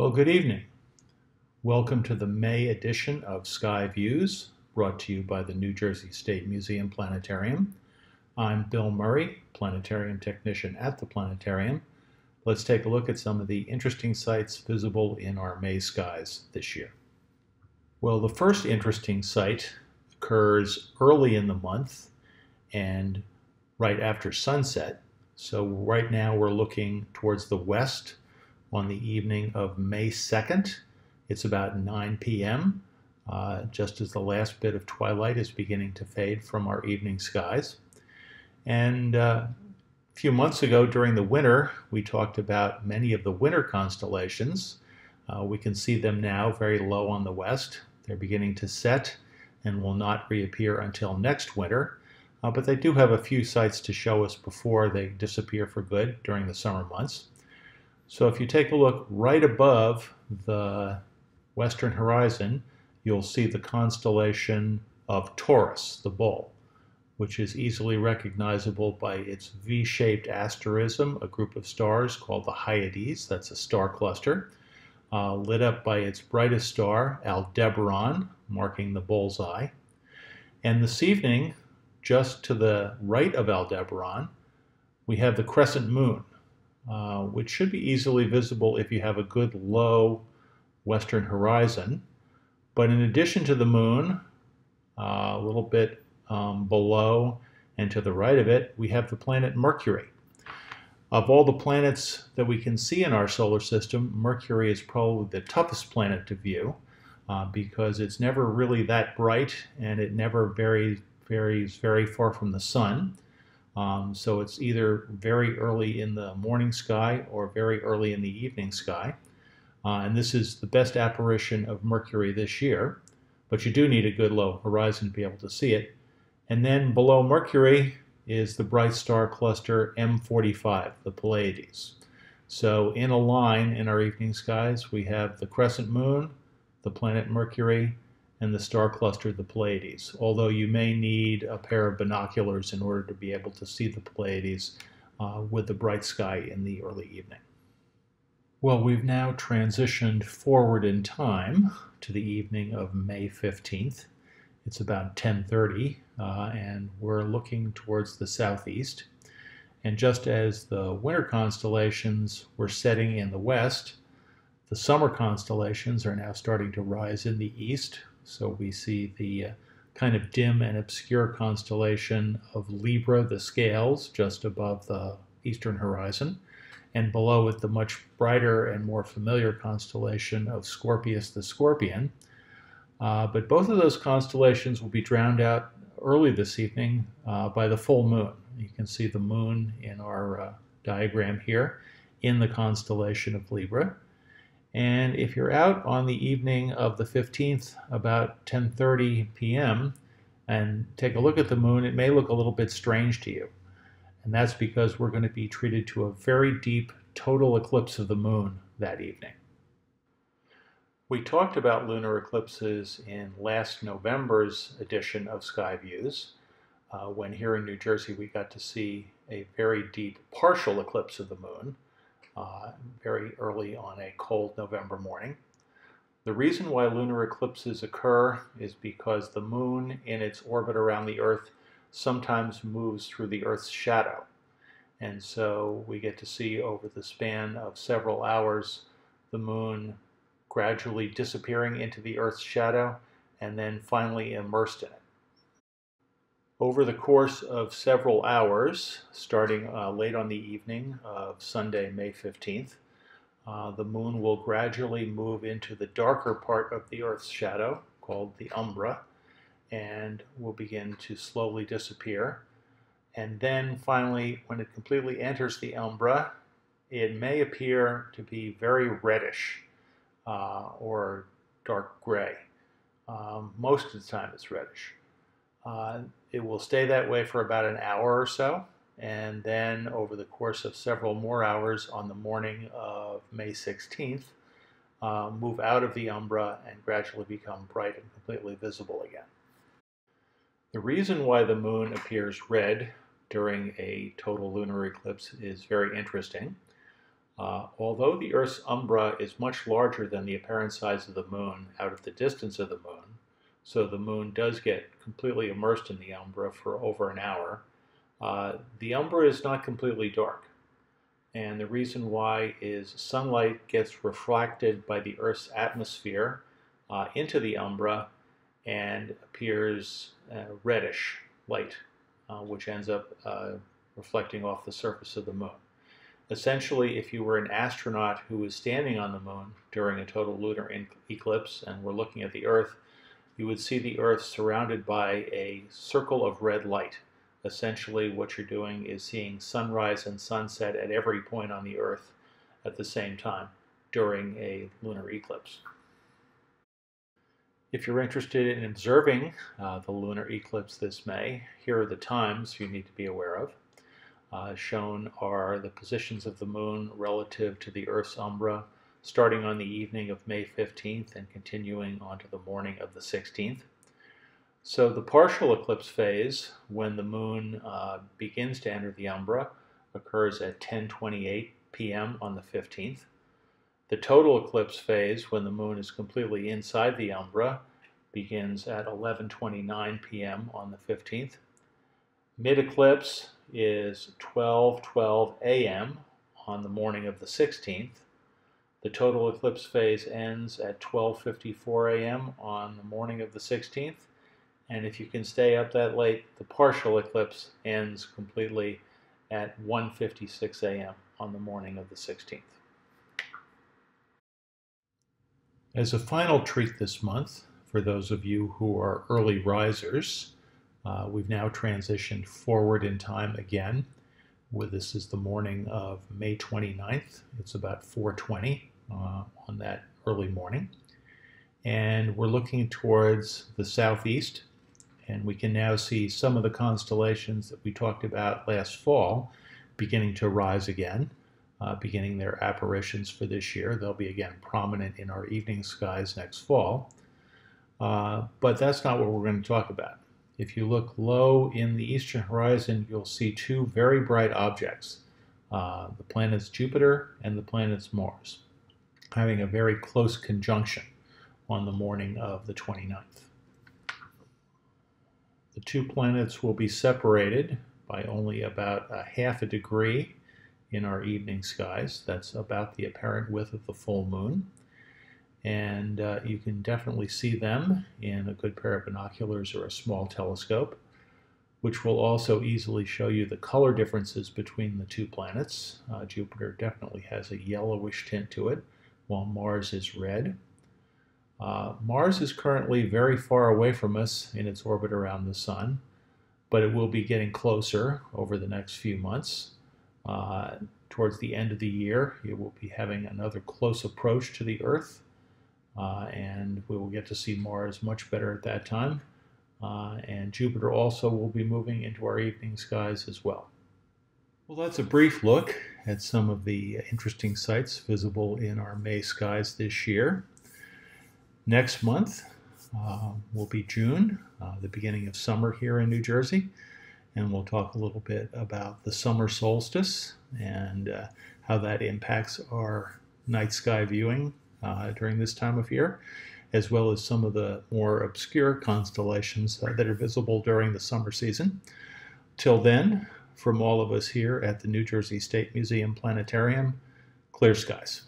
Well, good evening. Welcome to the May edition of Sky Views, brought to you by the New Jersey State Museum Planetarium. I'm Bill Murray, planetarium technician at the planetarium. Let's take a look at some of the interesting sights visible in our May skies this year. Well, the first interesting sight occurs early in the month and right after sunset. So right now we're looking towards the west on the evening of May 2nd. It's about 9 p.m., uh, just as the last bit of twilight is beginning to fade from our evening skies. And uh, a few months ago during the winter, we talked about many of the winter constellations. Uh, we can see them now very low on the west. They're beginning to set and will not reappear until next winter. Uh, but they do have a few sights to show us before they disappear for good during the summer months. So if you take a look right above the western horizon, you'll see the constellation of Taurus, the bull, which is easily recognizable by its V-shaped asterism, a group of stars called the Hyades, that's a star cluster, uh, lit up by its brightest star, Aldebaran, marking the bullseye. And this evening, just to the right of Aldebaran, we have the crescent moon, uh, which should be easily visible if you have a good low western horizon. But in addition to the moon, uh, a little bit um, below and to the right of it, we have the planet Mercury. Of all the planets that we can see in our solar system, Mercury is probably the toughest planet to view uh, because it's never really that bright and it never varies, varies very far from the sun. Um, so it's either very early in the morning sky or very early in the evening sky. Uh, and this is the best apparition of Mercury this year, but you do need a good low horizon to be able to see it. And then below Mercury is the bright star cluster M45, the Pleiades. So in a line in our evening skies, we have the crescent moon, the planet Mercury, and the star cluster, the Pleiades, although you may need a pair of binoculars in order to be able to see the Pleiades uh, with the bright sky in the early evening. Well, we've now transitioned forward in time to the evening of May 15th. It's about 10.30, uh, and we're looking towards the southeast. And just as the winter constellations were setting in the west, the summer constellations are now starting to rise in the east, so we see the uh, kind of dim and obscure constellation of Libra, the scales, just above the eastern horizon, and below it the much brighter and more familiar constellation of Scorpius the scorpion. Uh, but both of those constellations will be drowned out early this evening uh, by the full moon. You can see the moon in our uh, diagram here in the constellation of Libra. And if you're out on the evening of the 15th, about 10:30 p.m., and take a look at the moon, it may look a little bit strange to you. And that's because we're going to be treated to a very deep total eclipse of the moon that evening. We talked about lunar eclipses in last November's edition of Sky Views, uh, when here in New Jersey we got to see a very deep partial eclipse of the moon uh, very early on a cold November morning. The reason why lunar eclipses occur is because the moon in its orbit around the Earth sometimes moves through the Earth's shadow. And so we get to see over the span of several hours the moon gradually disappearing into the Earth's shadow and then finally immersed in it. Over the course of several hours, starting uh, late on the evening of Sunday, May 15th, uh, the moon will gradually move into the darker part of the Earth's shadow, called the umbra, and will begin to slowly disappear. And then finally, when it completely enters the umbra, it may appear to be very reddish uh, or dark gray. Um, most of the time it's reddish. Uh, it will stay that way for about an hour or so, and then over the course of several more hours on the morning of May 16th, uh, move out of the umbra and gradually become bright and completely visible again. The reason why the moon appears red during a total lunar eclipse is very interesting. Uh, although the Earth's umbra is much larger than the apparent size of the moon out of the distance of the moon, so the moon does get completely immersed in the umbra for over an hour, uh, the umbra is not completely dark. And the reason why is sunlight gets refracted by the Earth's atmosphere uh, into the umbra and appears uh, reddish light, uh, which ends up uh, reflecting off the surface of the moon. Essentially, if you were an astronaut who was standing on the moon during a total lunar eclipse and were looking at the Earth, you would see the Earth surrounded by a circle of red light. Essentially, what you're doing is seeing sunrise and sunset at every point on the Earth at the same time during a lunar eclipse. If you're interested in observing uh, the lunar eclipse this May, here are the times you need to be aware of. Uh, shown are the positions of the moon relative to the Earth's umbra, starting on the evening of May 15th and continuing on to the morning of the 16th. So the partial eclipse phase, when the moon uh, begins to enter the umbra, occurs at 10:28 p.m. on the 15th. The total eclipse phase, when the moon is completely inside the umbra, begins at 11:29 p.m. on the 15th. Mid-eclipse is 12:12 a.m. on the morning of the 16th. The total eclipse phase ends at 12:54 a.m. on the morning of the 16th, and if you can stay up that late, the partial eclipse ends completely at 1:56 a.m. on the morning of the 16th. As a final treat this month, for those of you who are early risers, uh, we've now transitioned forward in time again. With this is the morning of May 29th. It's about 4:20 uh, on that early morning, and we're looking towards the southeast, and we can now see some of the constellations that we talked about last fall beginning to rise again. Uh, beginning their apparitions for this year. They'll be again prominent in our evening skies next fall. Uh, but that's not what we're going to talk about. If you look low in the eastern horizon, you'll see two very bright objects, uh, the planets Jupiter and the planets Mars, having a very close conjunction on the morning of the 29th. The two planets will be separated by only about a half a degree in our evening skies. That's about the apparent width of the full moon and uh, you can definitely see them in a good pair of binoculars or a small telescope, which will also easily show you the color differences between the two planets. Uh, Jupiter definitely has a yellowish tint to it, while Mars is red. Uh, Mars is currently very far away from us in its orbit around the Sun, but it will be getting closer over the next few months. Uh, towards the end of the year, it will be having another close approach to the Earth uh, and we will get to see Mars much better at that time. Uh, and Jupiter also will be moving into our evening skies as well. Well, that's a brief look at some of the interesting sights visible in our May skies this year. Next month uh, will be June, uh, the beginning of summer here in New Jersey, and we'll talk a little bit about the summer solstice and uh, how that impacts our night sky viewing uh, during this time of year, as well as some of the more obscure constellations uh, that are visible during the summer season. Till then, from all of us here at the New Jersey State Museum Planetarium, clear skies.